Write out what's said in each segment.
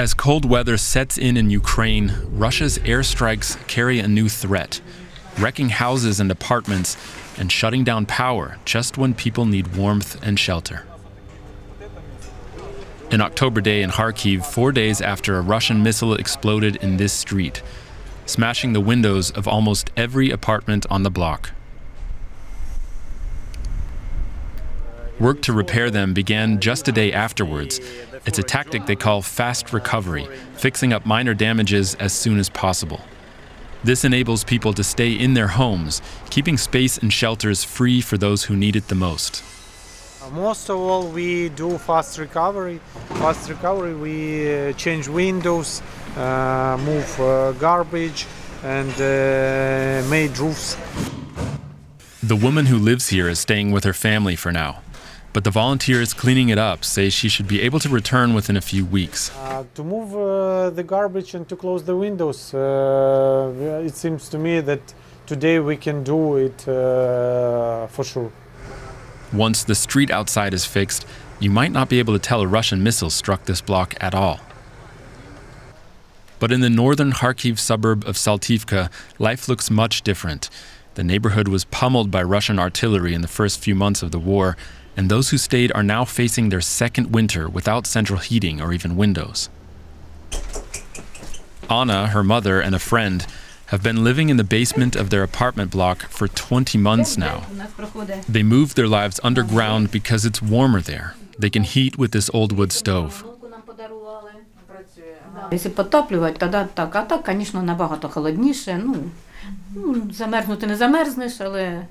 As cold weather sets in in Ukraine, Russia's airstrikes carry a new threat, wrecking houses and apartments and shutting down power just when people need warmth and shelter. An October day in Kharkiv, four days after a Russian missile exploded in this street, smashing the windows of almost every apartment on the block. Work to repair them began just a day afterwards. It's a tactic they call fast recovery, fixing up minor damages as soon as possible. This enables people to stay in their homes, keeping space and shelters free for those who need it the most. Most of all, we do fast recovery. Fast recovery, we uh, change windows, uh, move uh, garbage, and uh, made roofs. The woman who lives here is staying with her family for now, but the volunteers cleaning it up say she should be able to return within a few weeks. Uh, to move uh, the garbage and to close the windows, uh, it seems to me that today we can do it uh, for sure. Once the street outside is fixed, you might not be able to tell a Russian missile struck this block at all. But in the northern Kharkiv suburb of Saltivka, life looks much different. The neighborhood was pummeled by Russian artillery in the first few months of the war, and those who stayed are now facing their second winter without central heating or even windows. Anna, her mother, and a friend have been living in the basement of their apartment block for 20 months now. They moved their lives underground because it's warmer there. They can heat with this old wood stove. Якщо потоплювати, тоді так. А так, звісно, набагато холодніше. Ну, ну, замерзнути не замерзнеш, але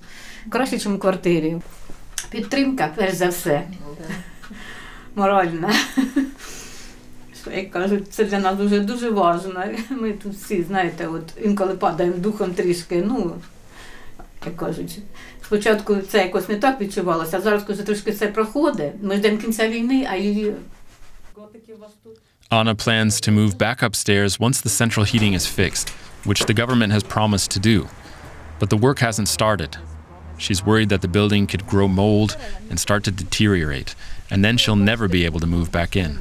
краще, ніж у квартирі. Підтримка, перш за все. Моральна. Що, як кажуть, це для нас дуже дуже важливо. Ми тут всі, знаєте, от інколи падаємо духом трішки. Ну, як кажуть, спочатку це якось не так відчувалося, а зараз, коли трошки це проходить, ми ждемо кінця війни, а її. Anna plans to move back upstairs once the central heating is fixed, which the government has promised to do. But the work hasn't started. She's worried that the building could grow mold and start to deteriorate, and then she'll never be able to move back in.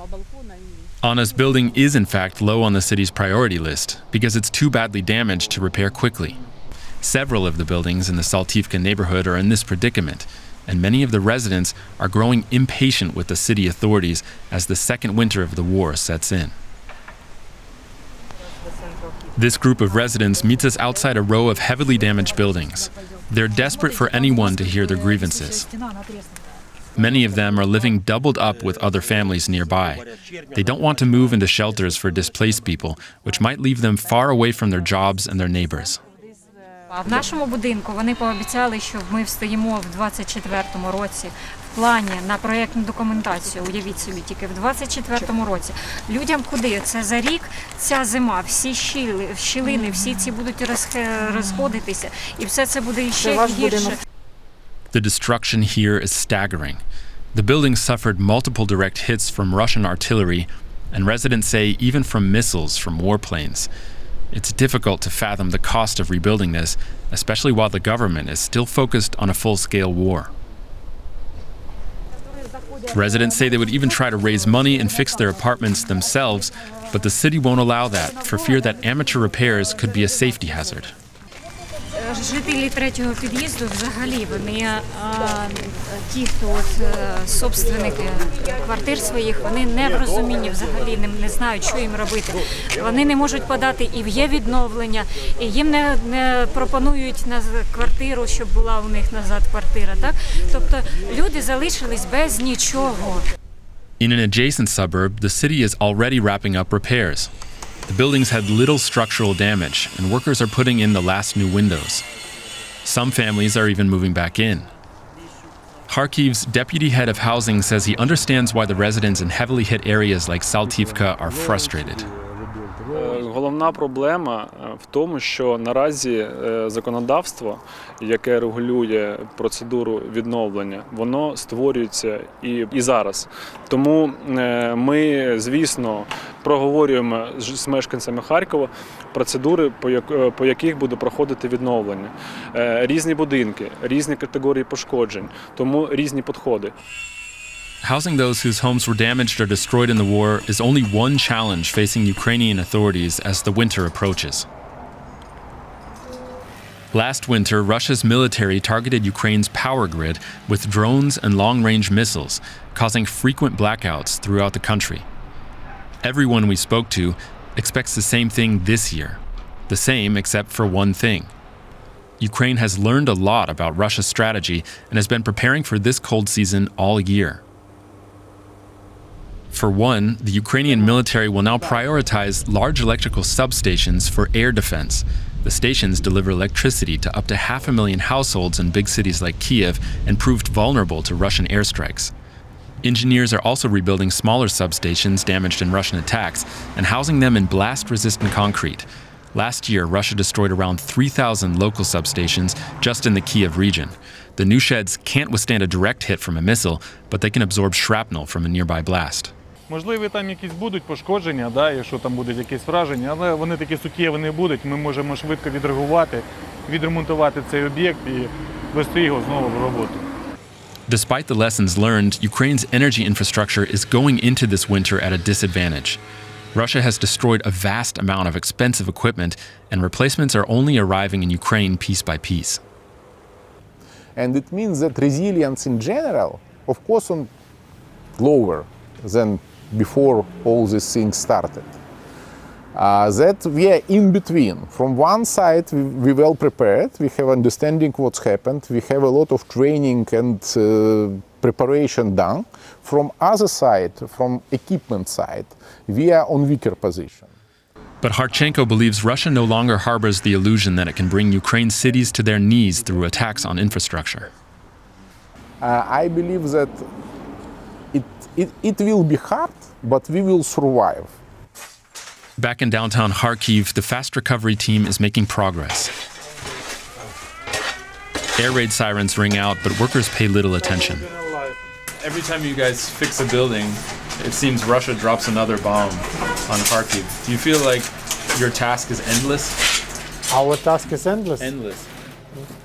Anna's building is, in fact, low on the city's priority list because it's too badly damaged to repair quickly. Several of the buildings in the Saltivka neighborhood are in this predicament, and many of the residents are growing impatient with the city authorities as the second winter of the war sets in. This group of residents meets us outside a row of heavily damaged buildings. They're desperate for anyone to hear their grievances. Many of them are living doubled up with other families nearby. They don't want to move into shelters for displaced people, which might leave them far away from their jobs and their neighbors. А в нашому будинку вони пообіцяли, що ми встоїмо в 24-му році в плані на проєктну документацію. Уявіть собі, тільки в 24-му році. Людям куди? Це за рік ця зима, всі щіли, щілини, всі ці будуть розх- розходитися, і все це буде ще гірше. The destruction here is staggering. The building suffered multiple direct hits from Russian artillery, and residents say even from missiles from warplanes. It's difficult to fathom the cost of rebuilding this, especially while the government is still focused on a full scale war. Residents say they would even try to raise money and fix their apartments themselves, but the city won't allow that for fear that amateur repairs could be a safety hazard. Жителі третього під'їзду взагалі вони а, ті, хто от е, собственники квартир своїх, вони не в розумінні взагалі не знають, що їм робити. Вони не можуть подати і в є відновлення, і їм не, не пропонують на квартиру, щоб була у них назад квартира. Так тобто люди залишились без нічого. In an adjacent suburb, the city is already wrapping up repairs. The buildings had little structural damage, and workers are putting in the last new windows. Some families are even moving back in. Kharkiv's deputy head of housing says he understands why the residents in heavily hit areas like Saltivka are frustrated. Головна проблема е, в тому, що наразі е, законодавство, яке регулює процедуру відновлення, воно створюється і, і зараз. Тому е, ми, звісно, проговорюємо з мешканцями Харкова процедури, по як- по яких буде проходити відновлення. Різні будинки, різні категорії пошкоджень, тому різні підходи. Housing those whose homes were damaged or destroyed in the war is only one challenge facing Ukrainian authorities as the winter approaches. Last winter, Russia's military targeted Ukraine's power grid with drones and long range missiles, causing frequent blackouts throughout the country. Everyone we spoke to expects the same thing this year. The same, except for one thing. Ukraine has learned a lot about Russia's strategy and has been preparing for this cold season all year. For one, the Ukrainian military will now prioritize large electrical substations for air defense. The stations deliver electricity to up to half a million households in big cities like Kyiv and proved vulnerable to Russian airstrikes. Engineers are also rebuilding smaller substations damaged in Russian attacks and housing them in blast resistant concrete. Last year, Russia destroyed around 3,000 local substations just in the Kyiv region. The new sheds can't withstand a direct hit from a missile, but they can absorb shrapnel from a nearby blast. Можливо, там якісь будуть пошкодження, да, якщо там будуть якісь враження, але вони такі суттєві не будуть. Ми можемо швидко відреагувати, відремонтувати цей об'єкт і вести його знову в роботу. Despite the lessons learned, Ukraine's energy infrastructure is going into this winter at a disadvantage. Russia has destroyed a vast amount of expensive equipment, and replacements are only arriving in Ukraine piece by piece. And it means that resilience in general, of course, on lower than before all these things started. Uh, that we are in between. From one side, we, we well prepared, we have understanding what's happened, we have a lot of training and uh, preparation done. From other side, from equipment side, we are on weaker position. But Harchenko believes Russia no longer harbors the illusion that it can bring Ukraine's cities to their knees through attacks on infrastructure. Uh, I believe that it, it, it will be hard, but we will survive. Back in downtown Kharkiv, the fast recovery team is making progress. Air raid sirens ring out, but workers pay little attention. Every time you guys fix a building, it seems Russia drops another bomb on Kharkiv. Do you feel like your task is endless? Our task is endless. Endless.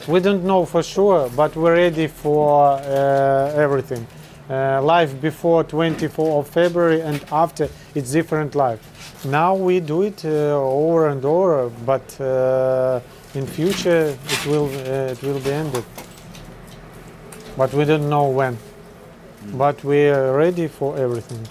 We don't know for sure, but we're ready for uh, everything. Uh, life before 24 of February and after, it's different life. Now we do it uh, over and over, but uh, in future it will uh, it will be ended. But we don't know when. But we are ready for everything.